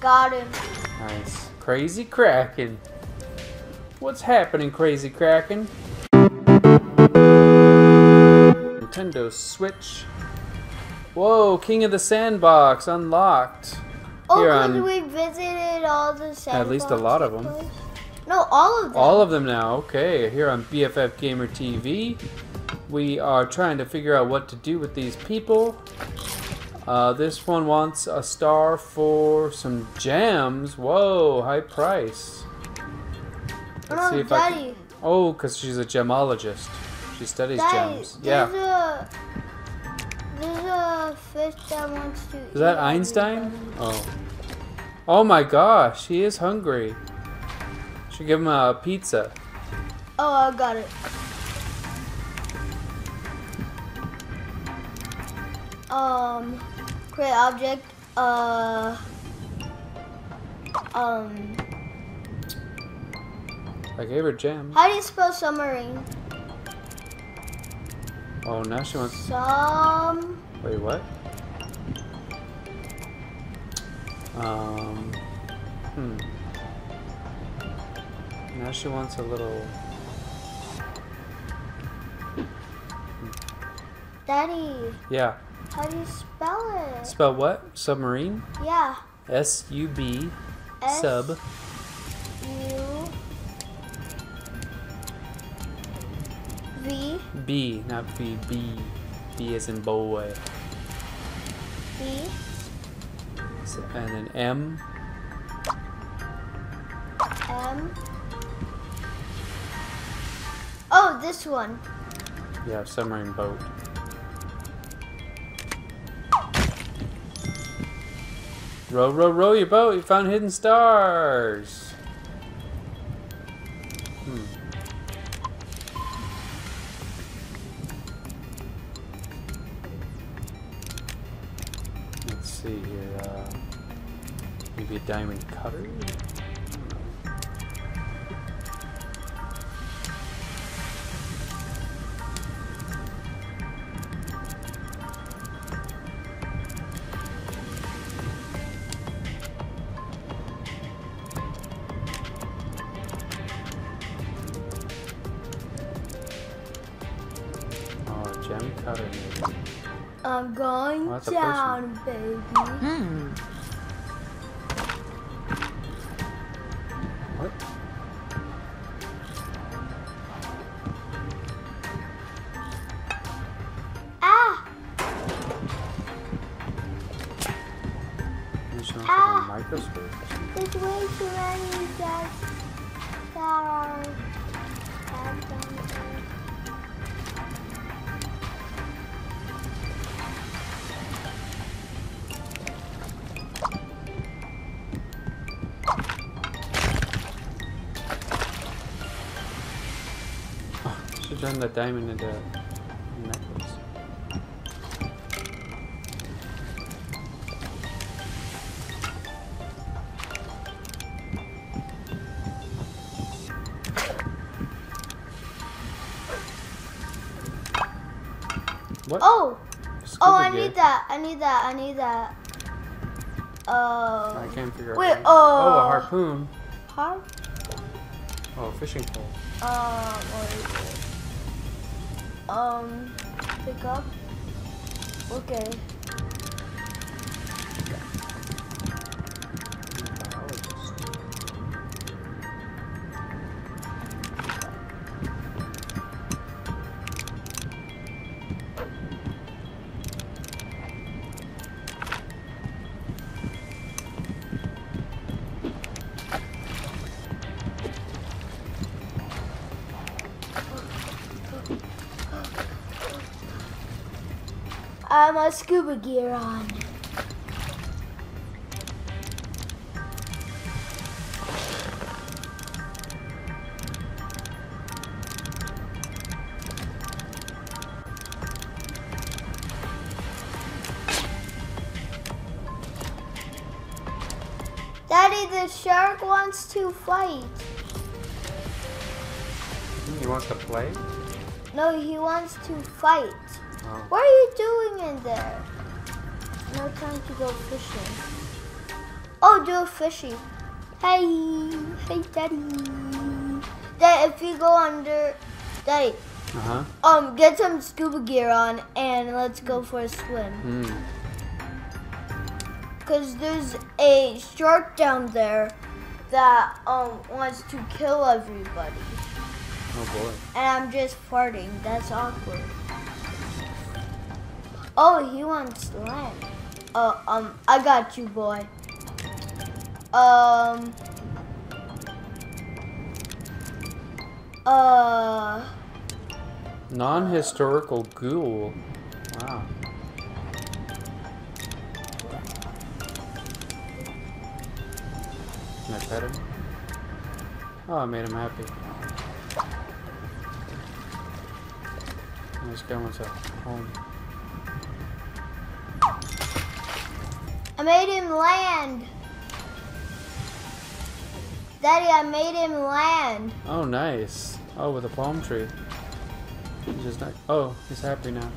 Got him. Nice. Crazy Kraken. What's happening, Crazy Kraken? Nintendo Switch. Whoa, King of the Sandbox unlocked. Oh, Here on- we visited all the At least a lot of them. place. No, all of them. All of them now. Okay, here on BFF Gamer TV, we are trying to figure out what to do with these people. Uh, this one wants a star for some gems. Whoa, high price. Let's see if I can. Oh, because she's a gemologist. She studies Daddy, gems. there's Yeah. a there's a fish that wants to. Is that Einstein? everybody. Oh. Oh my gosh, he is hungry. Should give him a pizza. Oh, I got it. Um, create object. Uh. Um. I gave her gem. How do you spell submarine? Oh, now she wants. Some. Wait, what? Um. Hmm. Now she wants a little. Daddy, Yeah. How do you spell it? Spell what? Submarine? Yeah. S U B. S Sub. U V B, not B. B. B as in boy. B And then M. M. Oh, this one. Yeah, submarine boat. Row, row, row your boat. You found hidden stars. I'm going Oh, down, baby. Hmm. What? Ah! Ah. microscope. There's way too many turn the diamond into necklace. What? Oh! Scuba Oh, I gear. need that. I need that. I need that. Uh. I can't figure out. Wait, oh. Oh, a harpoon. Har? Oh, a fishing pole. Um, what is it? Um, pick up. Okay. I have my scuba gear on. Daddy, the shark wants to fight. He wants to play? No, he wants to fight. Oh. What are you doing in there? No time to go fishing. Oh, do a fishy. Hey, hey, daddy. Dad, if you go under, daddy, Uh huh. um, get some scuba gear on and let's go for a swim. Hmm. Cause there's a shark down there that um wants to kill everybody, Oh boy. and I'm just farting. That's awkward. Oh, he wants land. Uh, um, I got you, boy. Um. Uh. Non-historical ghoul. Wow. Can I pet him? Oh, I made him happy. Guy wants a home. Made him land. Daddy, I made him land. Oh, nice. Oh, with a palm tree. He's just not. Oh, he's happy now.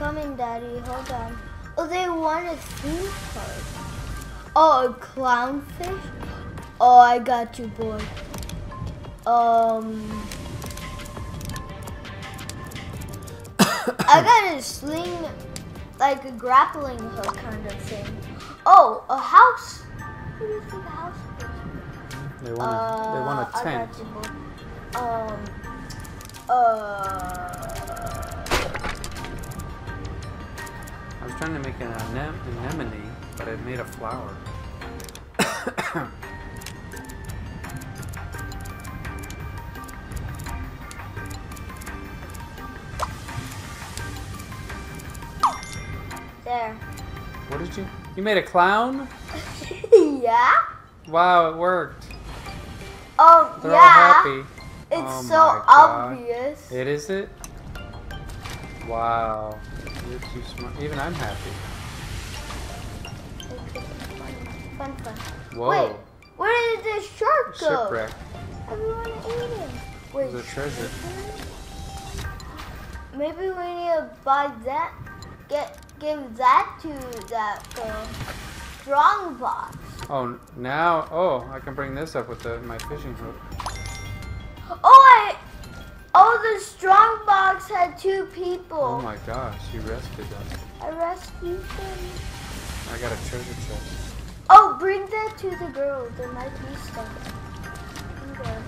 Coming, Daddy. Hold on. Oh, they want a theme park. Oh, a clownfish? Oh, I got you, boy. Um. I got a sling, like a grappling hook kind of thing. Oh, a house. What do you think a house is? They want a, they want a Uh, I tent. got you, boy. Um. Uh. Trying to make an anem- anemone, but I made a flower. There. what did you? You made a clown? yeah? Wow, it worked. Oh, They're yeah. all happy. It's Oh so obvious. It is it? Wow. You're too smart. Even I'm happy. Fun, fun. Whoa. Wait, where did the shark go? Shipwreck. Everyone ate him. Wait, There's a treasure. maybe we need to buy that. Get give that to that girl. Strong box. Oh, now. Oh, I can bring this up with the, my fishing hook. The strong box had two people. Oh my gosh, you rescued us. I rescued them. I got a treasure chest. Oh, bring that to the girl. There might be stuff. Okay.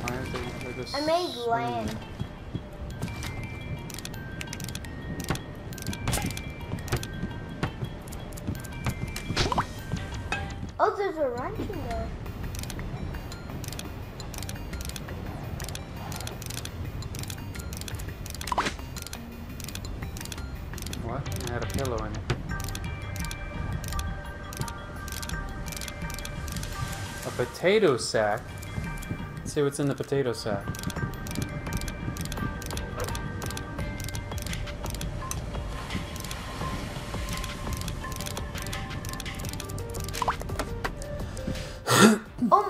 Why aren't they? They're just I made land. There's a wrench in there. What? I had a pillow in it. A potato sack. Let's see what's in the potato sack.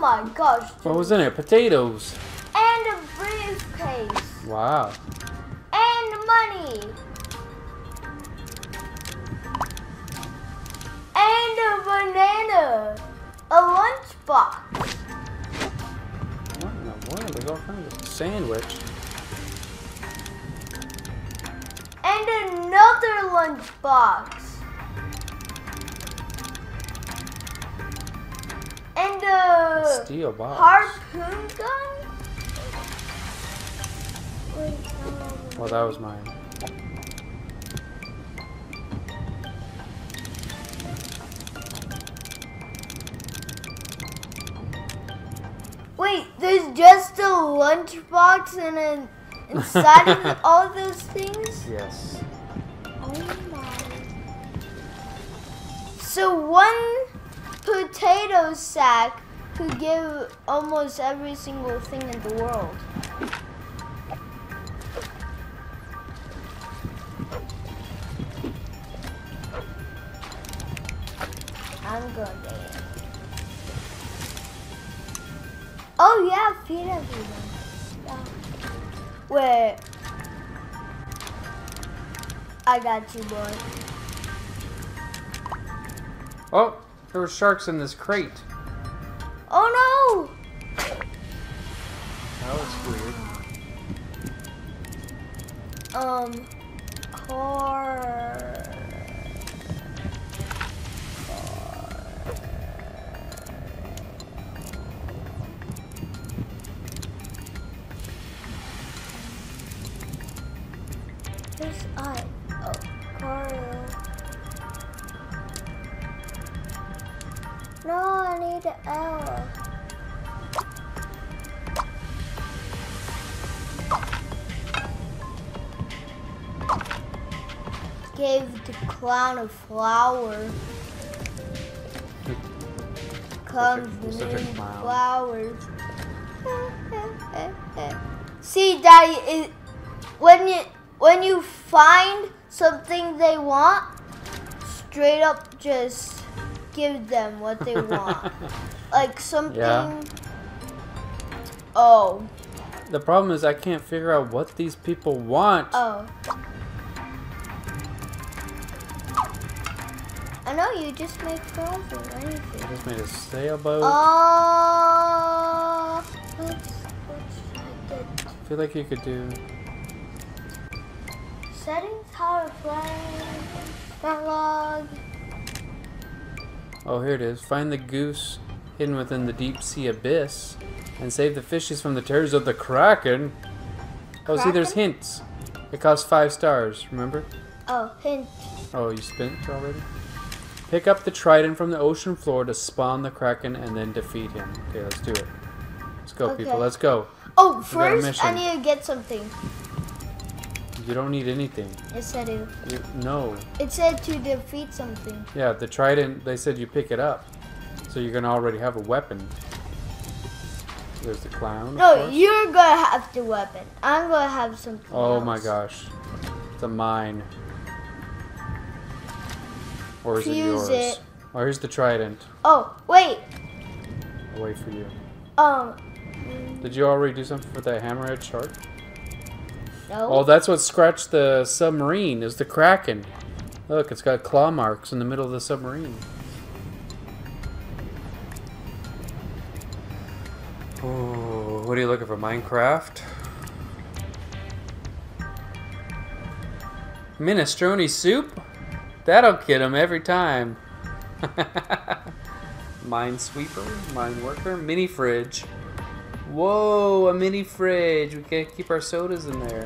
My gosh. What was in it? Potatoes. And a briefcase. Wow. And money. And a banana. A lunchbox. What in the world? There's all kinds of sandwich. And another lunchbox. And Steel box. harpoon gun? Wait, um, Well, that was mine. Wait, there's just a lunchbox and then inside of all those things? Yes. Oh my. So one potato sack could give almost every single thing in the world. I'm going there. Oh yeah, feed everyone. Yeah. Wait. I got you, boy. Oh, there were sharks in this crate. Oh no! That was weird. Um, car. I need an L. Gave the clown a flower. Comes many flowers. See, Daddy, it, when you when you find something they want, straight up just give them what they want. Like something. Yeah. Oh, The problem is I can't figure out what these people want. oh. I know you just make frogs or I just made a sailboat. Oh, try the I feel like you could do. settings, how to play, dialogue. Oh, here it is. Find the goose hidden within the deep sea abyss and save the fishes from the terrors of the kraken. Oh, see, there's hints. It costs five stars, remember? Oh, hint. Oh, you spent already? Pick up the trident from the ocean floor to spawn the kraken and then defeat him. Okay, let's do it. Let's go, people. Let's go. Oh, first I need to get something. You don't need anything. It said it. You, no. It said to defeat something. Yeah, the trident, they said you pick it up. So you're going to already have a weapon. There's the clown. No, you're gonna have the weapon. I'm gonna have something. Oh else. my gosh. It's a mine. Or is it Fuse yours? it. Oh, here's the trident. Oh wait. I'll wait for you. Um. Did you already do something for that hammerhead shark? No. Oh, that's what scratched the submarine, is the kraken. Look, it's got claw marks in the middle of the submarine. What are you looking for? Minecraft? Minestrone soup? That'll get him every time. Mine sweeper, mine worker, mini fridge. Whoa, a mini fridge. We can't keep our sodas in there.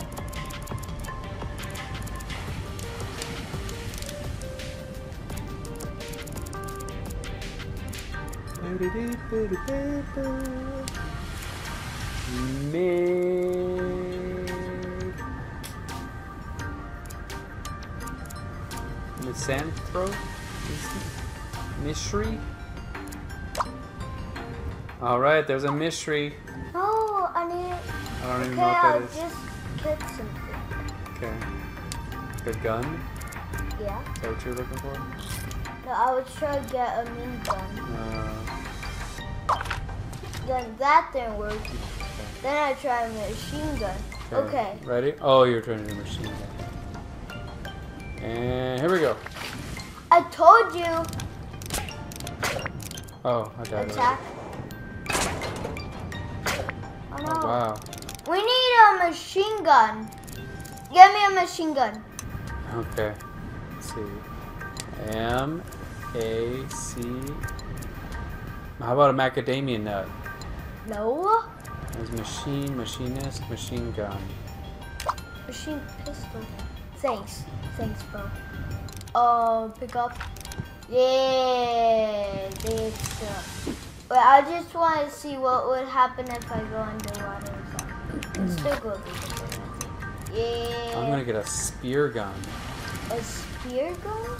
Mid. Misanthrope? Mystery? Alright, there's a mystery. Oh, I need. I don't even Okay, know what I'll that is. just get something. Okay. The gun? Yeah. Is that what you're looking for? No, I would try to get a mini gun. Uh, Then that didn't work. Then I a machine gun. Okay. Ready? Oh, you're trying to do machine gun. And here we go. I told you. Oh, I got it. Attack. Oh no. Oh, wow. We need a machine gun. Get me a machine gun. Okay. Let's see. M A C. How about a macadamia nut? No. There's machine, machinist, machine gun. Machine pistol. Thanks. Thanks, bro. Uh, pick up. Yeah. Uh, But I just want to see what would happen if I go underwater. So still go Yeah. I'm gonna get a spear gun. A spear gun?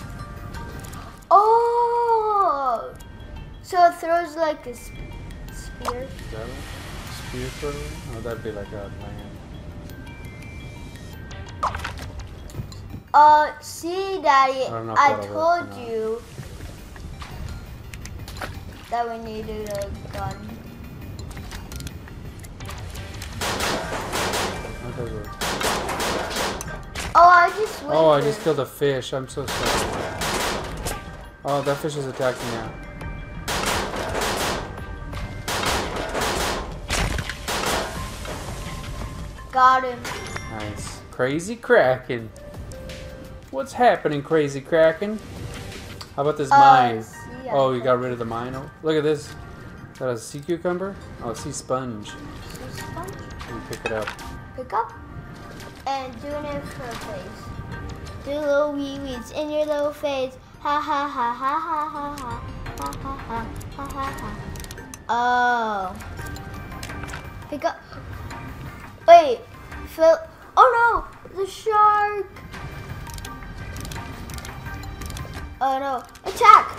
Oh! So it throws like a sp- spear. It? Spear thrower? Oh, that'd be like a land. Uh, see, Daddy, I don't know if I or told you that we needed a gun. How does it? Oh, I just Oh, I just killed a fish. I'm so sorry. Oh, that fish is attacking now. Got him. Nice. Crazy Kraken. What's happening, Crazy Kraken? How about this uh, mine? Yeah. Oh, you got rid of the mine? Oh, look at this. Is that a sea cucumber? Oh, sea sponge. Sea sponge? You pick it up. Pick up? And do an for a. Do little wee weeds in your little face. Ha ha ha ha ha ha ha. Ha ha ha ha ha ha. Oh. Pick up. Wait, Phil. Oh no, the shark. Oh no, attack!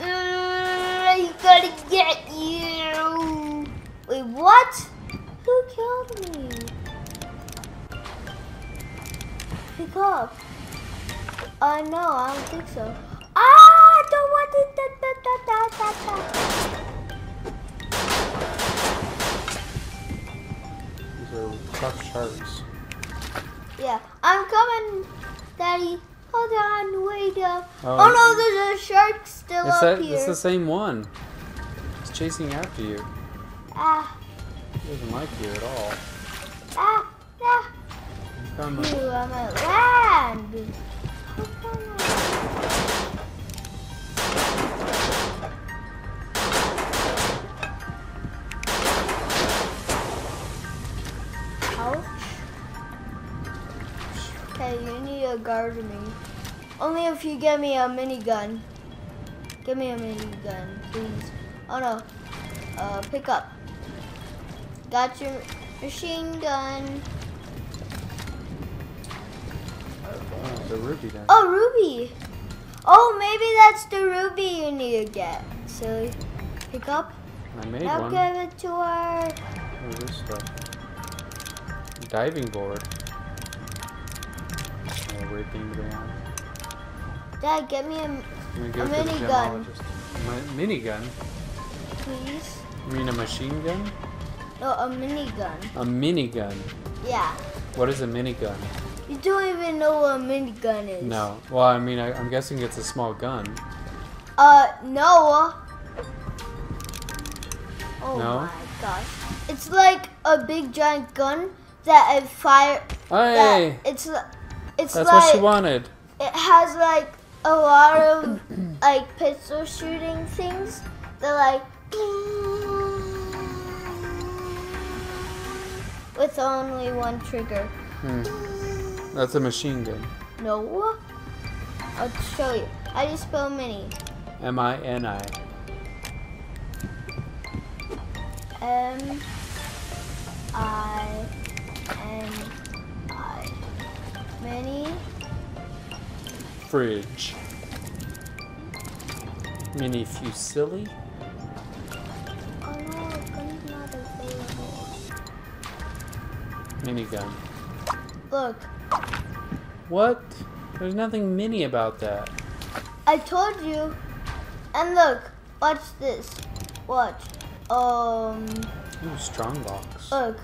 Uh, I gotta get you. Wait, what? Who killed me? Pick up. Uh, no, I don't think so. Ah, don't want it. Da, da, da, are tough sharks. Yeah, I'm coming, Daddy. Hold on, wait up. Oh, Oh, no, there's a shark still It's, up that, here. it's the same one. It's chasing after you. Ah, He doesn't like you at all. ah, ah. Come on. Ooh, I'm at land. Guard me. Only if you give me a minigun. Give me a minigun, please. Oh no. Uh, pick up. Got your machine gun. Oh, the ruby then. Oh, ruby. Oh, maybe that's the ruby you need to get. Silly. Pick up. I made Now one. give it to her. Is this stuff? Diving board. Oh, raping ground. Dad, get me a, I'm gonna A it to the minigun. Mi- minigun? please. You mean a machine gun? No, a minigun. A minigun. Yeah. What is a minigun? You don't even know what a minigun is. No. Well, I mean, I, I'm guessing it's a small gun. Uh, no. Oh No? my gosh. It's like a big giant gun that it fire. Hey! That it's it's That's like what she wanted. it has like a lot of like pistol shooting things. They're like with only one trigger. Hmm. That's a machine gun. No, I'll show you. I just spell mini. M I N I. M I N I. Mini. Fridge. Mini Fusilli? Oh no, gun's not available. Minigun. Look, What? There's nothing mini about that. I told you. And look, watch this. Watch. Um, Ooh, strong box. look.